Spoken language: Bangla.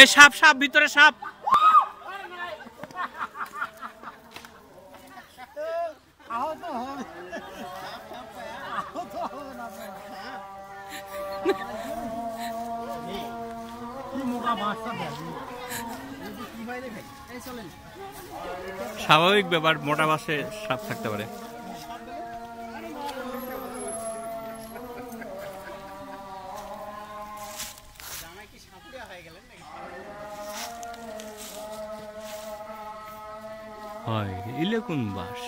এই সাপ সাপ ভিতরে সাপ। স্বাভাবিক ব্যাপার মোটা মাসে সাপ থাকতে পারে। হয়ে গেলেন নাকি? হয় ইলে কোন বাস।